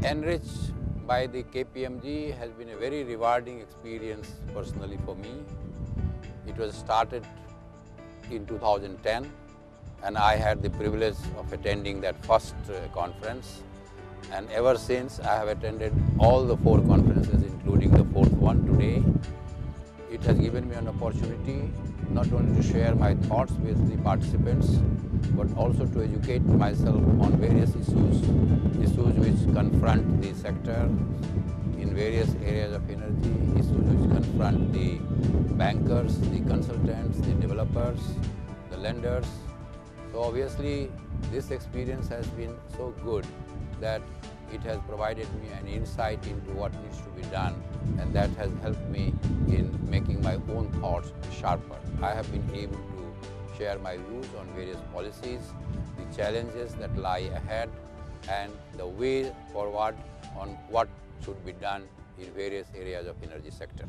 ENRich by the KPMG has been a very rewarding experience personally for me. It was started in 2010 and I had the privilege of attending that first uh, conference and ever since I have attended all the four conferences including the fourth one today. It has given me an opportunity not only to share my thoughts with the participants but also to educate myself on various issues, issues which confront the sector in various areas of energy, issues which confront the bankers, the consultants, the developers, the lenders. So obviously this experience has been so good that it has provided me an insight into what needs to be done and that has helped me in making my own thoughts sharper. I have been able to share my views on various policies, the challenges that lie ahead and the way forward on what should be done in various areas of energy sector.